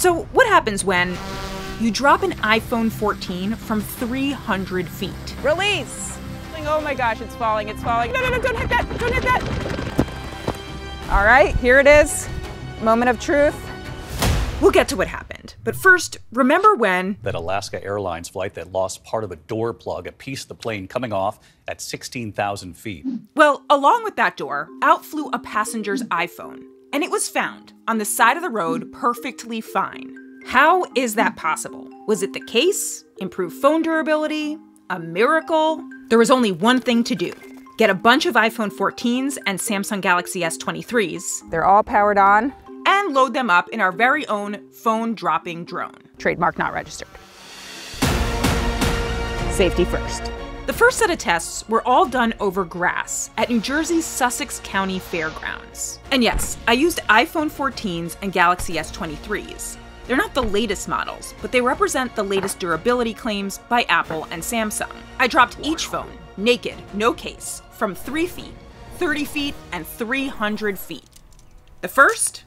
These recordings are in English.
So, what happens when you drop an iPhone 14 from 300 feet? Release! Oh my gosh, it's falling, it's falling. No, no, no, don't hit that, don't hit that. All right, here it is. Moment of truth. We'll get to what happened. But first, remember when that Alaska Airlines flight that lost part of a door plug, a piece of the plane coming off at 16,000 feet. Well, along with that door, out flew a passenger's iPhone, and it was found on the side of the road perfectly fine. How is that possible? Was it the case? Improved phone durability? A miracle? There was only one thing to do get a bunch of iPhone 14s and Samsung Galaxy S23s. They're all powered on. And load them up in our very own phone dropping drone. Trademark not registered. Safety first. The first set of tests were all done over grass at New Jersey's Sussex County Fairgrounds. And yes, I used iPhone 14s and Galaxy S23s. They're not the latest models, but they represent the latest durability claims by Apple and Samsung. I dropped each phone, naked, no case, from 3 feet, 30 feet, and 300 feet. The first?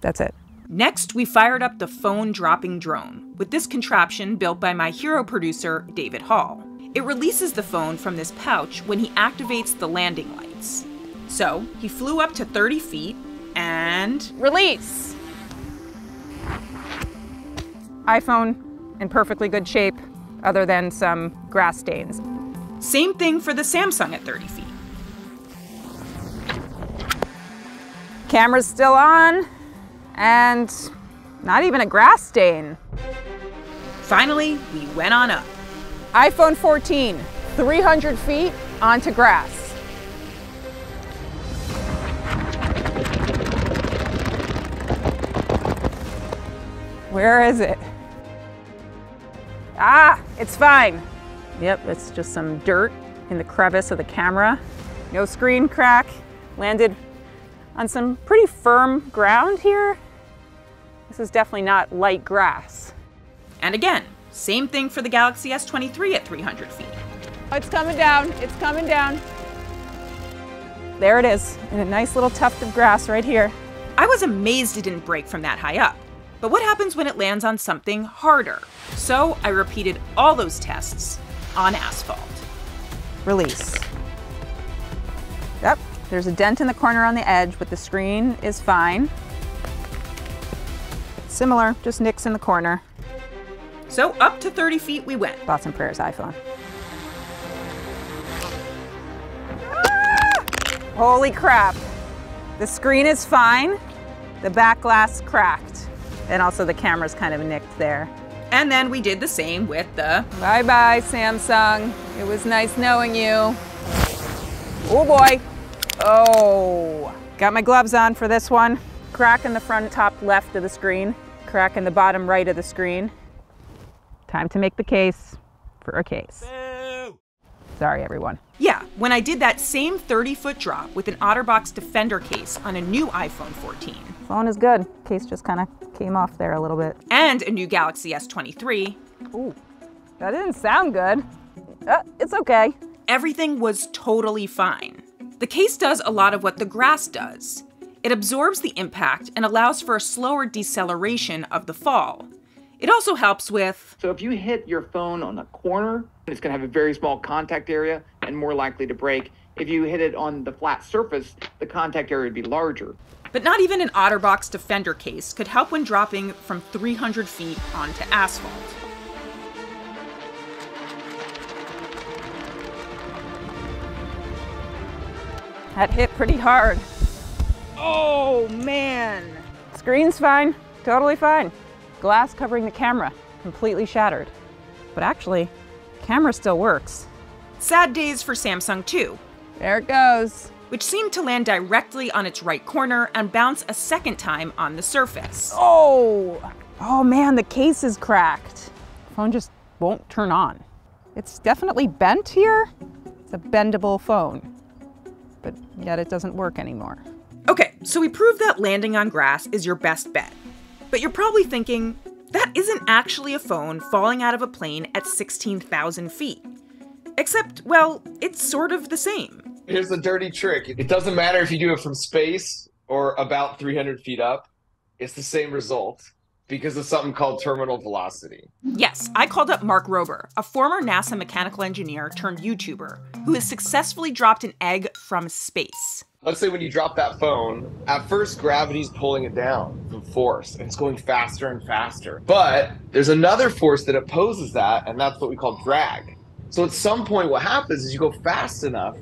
That's it. Next, we fired up the phone dropping drone with this contraption built by my hero producer, David Hall. It releases the phone from this pouch when he activates the landing lights. So, he flew up to 30 feet and. Release! iPhone in perfectly good shape, other than some grass stains. Same thing for the Samsung at 30 feet. Camera's still on, and not even a grass stain. Finally, we went on up. iPhone 14, 300 feet onto grass. Where is it? Ah, it's fine. Yep, it's just some dirt in the crevice of the camera. No screen crack. Landed on some pretty firm ground here. This is definitely not light grass. And again, same thing for the Galaxy S23 at 300 feet. Oh, it's coming down, it's coming down. There it is, in a nice little tuft of grass right here. I was amazed it didn't break from that high up. But what happens when it lands on something harder? So I repeated all those tests on asphalt. Release. Yep, there's a dent in the corner on the edge, but the screen is fine. Similar, just nicks in the corner. So up to 30 feet we went. Thoughts and prayers iPhone. Ah! Holy crap. The screen is fine. The back glass cracked. And also the camera's kind of nicked there. And then we did the same with the Bye bye, Samsung. It was nice knowing you. Oh boy. Oh. Got my gloves on for this one. Crack in the front top left of the screen. Crack in the bottom right of the screen. Time to make the case for a case. Boo. Sorry, everyone. Yeah, when I did that same 30 foot drop with an OtterBox Defender case on a new iPhone 14. Phone is good. Case just kind of came off there a little bit. And a new Galaxy S23. Ooh, that didn't sound good. Uh, it's okay. Everything was totally fine. The case does a lot of what the grass does. It absorbs the impact and allows for a slower deceleration of the fall. It also helps with. So if you hit your phone on a corner, it's going to have a very small contact area and more likely to break. If you hit it on the flat surface, the contact area would be larger. But not even an OtterBox Defender case could help when dropping from 300 feet onto asphalt. That hit pretty hard. Oh man! Screen's fine, totally fine. Glass covering the camera, completely shattered. But actually, camera still works. Sad days for Samsung too. There it goes. Which seemed to land directly on its right corner and bounce a second time on the surface. Oh! Oh man, the case is cracked. Phone just won't turn on. It's definitely bent here. It's a bendable phone. But yet it doesn't work anymore. Okay, so we proved that landing on grass is your best bet. But you're probably thinking, that isn't actually a phone falling out of a plane at 16,000 feet. Except, well, it's sort of the same. Here's the dirty trick it doesn't matter if you do it from space or about 300 feet up. it's the same result because of something called terminal velocity. Yes, I called up Mark Rober, a former NASA mechanical engineer turned YouTuber, who has successfully dropped an egg from space. Let's say when you drop that phone, at first gravity's pulling it down from force, and it's going faster and faster. But there's another force that opposes that, and that's what we call drag. So at some point, what happens is you go fast enough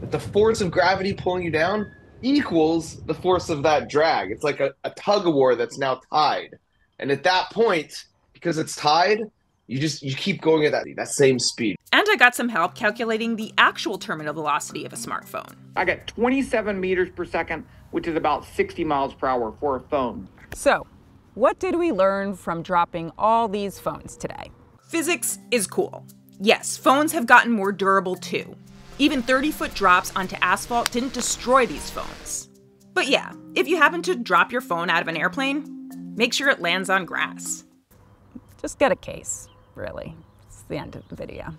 that the force of gravity pulling you down equals the force of that drag. It's like a, a tug of war that's now tied. And at that point, because it's tied, you just you keep going at that that same speed. And I got some help calculating the actual terminal velocity of a smartphone. I got 27 meters per second, which is about 60 miles per hour for a phone. So, what did we learn from dropping all these phones today? Physics is cool. Yes, phones have gotten more durable too. Even 30 foot drops onto asphalt didn't destroy these phones. But yeah, if you happen to drop your phone out of an airplane, make sure it lands on grass. Just get a case, really. It's the end of the video.